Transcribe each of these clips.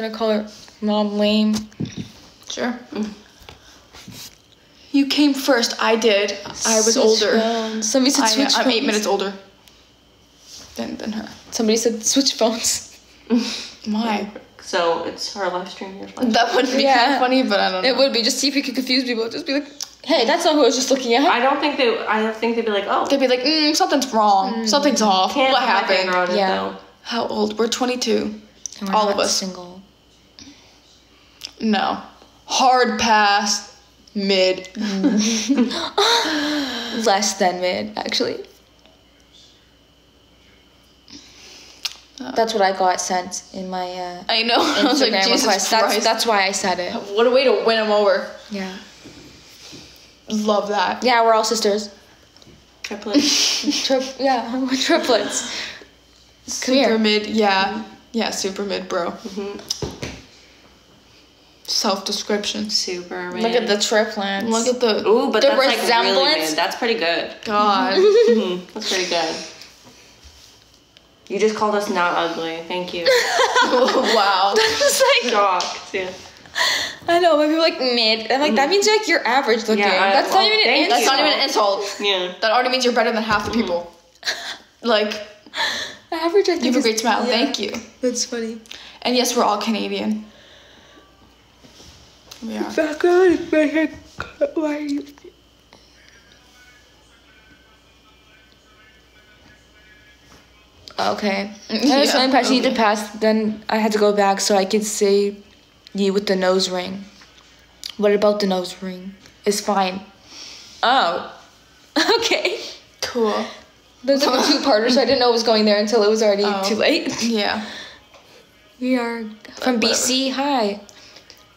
gonna call her mom lame. Sure. You came first. I did. I was Switch older. phones. Somebody said I, switch I'm eight phones. minutes older than than her. Somebody said switch phones. Why? So it's her live stream. Yours live. That would be Yeah. kind of funny, but I don't know. It would be just see if you could confuse people. Just be like, hey, that's not who I was just looking at. I don't think they. I don't think they'd be like, oh, They'd be like, mm, something's wrong. Something's off. can't what put my finger happened? on it, Yeah. though. How old? We're 22. And we're all not of us. single. No. Hard pass. Mid. Less than mid, actually. That's what I got sent in my uh, I know. I was Instagram like, Jesus request. That's Christ. that's why I said it. what a way to win them over. Yeah. Love that. Yeah, we're all sisters. Triplets. Trip. Yeah, we're triplets. Come super here. mid. Yeah. Yeah, super mid, bro. Self description. Super. Look at the triplets. Look at the. Ooh, but the that's like really resemblance. mid. That's pretty good. God. That's pretty good. You just called us not ugly. Thank you. wow. It's like Shocked. Yeah. I know, but people like mid. I'm like that mm. means like you're average looking. Yeah, I- that's well, not even an insult. That's not even an insult. Yeah. That already means you're better than half the people. Mm. Like, Average. I think you have a great smile. yeah. Thank you. That's funny. And yes, we're all Canadian. We are. Background. My head. Why are you? Okay. I was Yeah, feeling patch need to pass. Then I had to go back so I could say you with the nose ring. What about the nose ring? It's fine. Oh. Okay. Cool. Those are two parters, so I didn't know it was going there until it was already Oh. too late. Yeah. We are from Whatever. BC. Hi.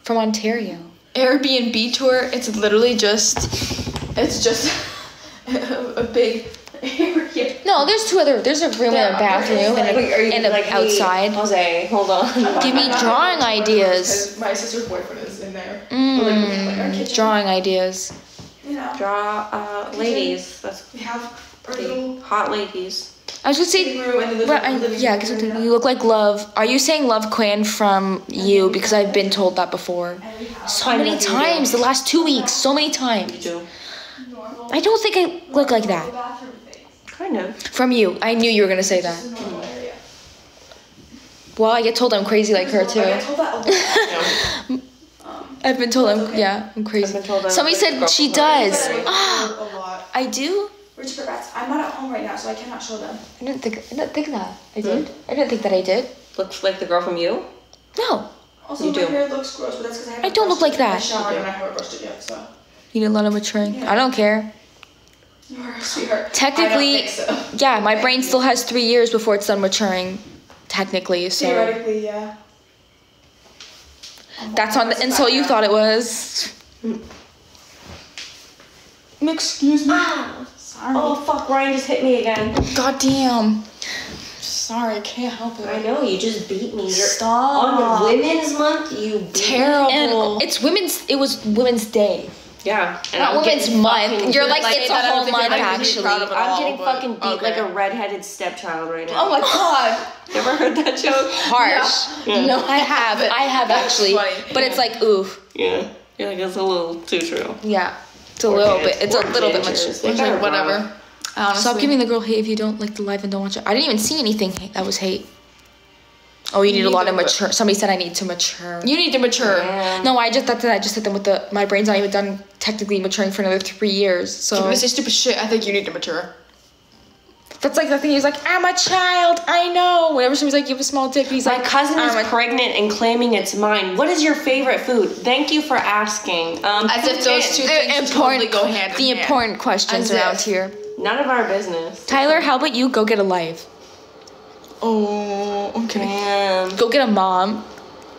From Ontario. Airbnb tour, it's literally just, it's just a, a big area. No, there's two other. There's a room and a bathroom and, a, and a outside. Jose, hold on. Give me drawing ideas. My sister's boyfriend is in there. Mm, drawing ideas. You know, Draw uh, ladies. That's we have our pretty little hot ladies. I was gonna say, living room and the living, but yeah, because you look like Love. Are you saying Love Quinn from you? Because I've been told that before. And we have So many know you do. times, the last two weeks, so many times. I don't think I look like that. Kind of. From you. I knew you were gonna say that. It's a normal area. Well, I get told I'm crazy like her too. told that a lot. I've been told I'm, yeah, I'm crazy. I've been told I'm Somebody said she does. I get told a lot. I do? Richard Rats, I'm not at home right now, so I cannot show them. I didn't think, I didn't think that. I hmm. did? I didn't think that I did. Looks like the girl from you. No. Also, You my do. hair looks gross, but that's because I haven't I don't look like it. I that. showered and I haven't brushed it yet, so. You need a lot of maturing. Yeah. I don't care. You are a sweetheart. Technically, I don't think so. yeah, my brain still has three years before it's done maturing, technically. So Theoretically, yeah. that's on the oh insult you thought it was. Excuse me. Ah. Sorry. Oh fuck! Ryan just hit me again. God damn. Sorry, I can't help it. I know you just beat me. You're Stop. on Women's Month. You beat me. Terrible. And it's women's. It was Women's Day, Yeah. And not I'm Women's Month. You're like, like it's that, I a don't whole month actually actually. proud of it. I'm all, getting but fucking beat okay. like a redheaded stepchild right now. Oh my god. Never heard that joke? Harsh. Yeah. No, I have. I have actually, funny. but it's like oof. Yeah. You're like it's a little too true. Yeah, it's a little bit. It's a little bit much. It's like, whatever. Honestly. Stop giving the girl hate if you don't like the live and don't watch it. I didn't even see anything that was hate. Oh, you need a lot of mature. Somebody said I need to mature. You need to mature. Yeah. No, I just that's it. I just hit them with the my brain's not even done technically maturing for another three years. So If say stupid shit, I think you need to mature. That's like the thing. He's like, I'm a child. I know. Whenever somebody's like, you have a small dick, he's My like, cousin is I'm a- pregnant and claiming it's mine. What is your favorite food? Thank you for asking. Um, As if those two They're things important. totally go hand in the hand. important questions As around if. here. None of our business. Tyler, how about you go get a life? Oh, okay. Damn. Go get a mom.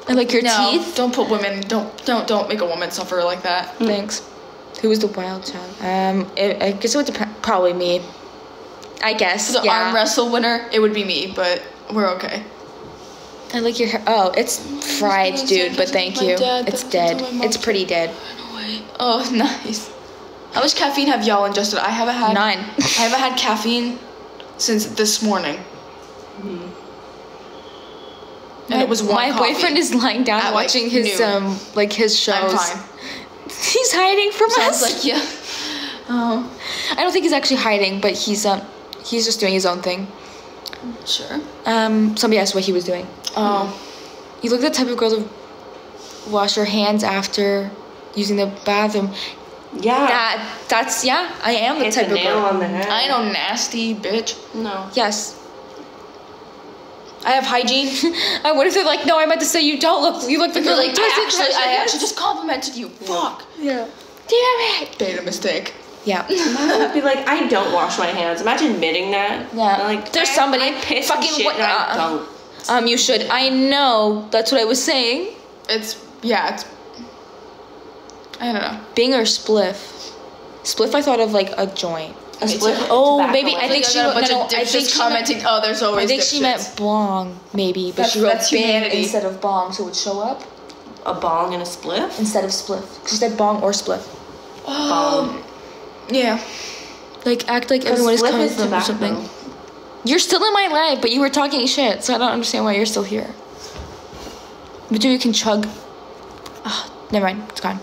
And like your No, teeth. don't put women. Don't don't don't make a woman suffer like that. Thanks. Who was the wild child? Um, it, I guess it would depend. Probably me. I guess. The yeah. arm wrestle winner, it would be me, but we're okay. I like your hair. Oh, it's fried, dude. But thank you. dad, It's dead. my It's pretty dead. Oh, nice. How much caffeine have y'all ingested? I haven't had None. I haven't had caffeine since this morning. and it was one my boyfriend is lying down At, like, watching his noon. um like his shows. I'm fine. He's hiding from Sounds us. like yeah. Oh, I don't think he's actually hiding, but he's um he's just doing his own thing. sure. Um, somebody asked what he was doing. Oh, You look the type of girl to wash her hands after using the bathroom. Yeah. That that's yeah, I am the Hit type the of nail girl. on the head. I know, nasty bitch. No. Yes. I have hygiene. I what if they're like, no, I meant to say you don't look. You look the You're girl like, who doesn't actually, I actually just complimented you. Fuck. yeah. Damn it. Made a mistake. Yeah. I would be like, I don't wash my hands. Imagine admitting that. Yeah. Like, There's I- somebody I piss fucking shit what- and I uh, don't. Um, you should. I know. That's what I was saying. It's yeah. It's. I don't know. Bing or spliff. Spliff. I thought of like a joint. A Me split too. Oh, tobacco maybe- I think Like, she I wrote- no, no, I think she meant- oh, there's always. I think she meant bong, maybe, but That's- she wrote that's bing humanity. instead of bong, so it would show up A bong and a spliff. instead of spliff. She said bong or spliff. Bong. Yeah. Like act like everyone is coming from tobacco. something. You're still in my life, but you were talking shit, so I don't understand why you're still here. But you can chug. Ah, never mind. It's gone.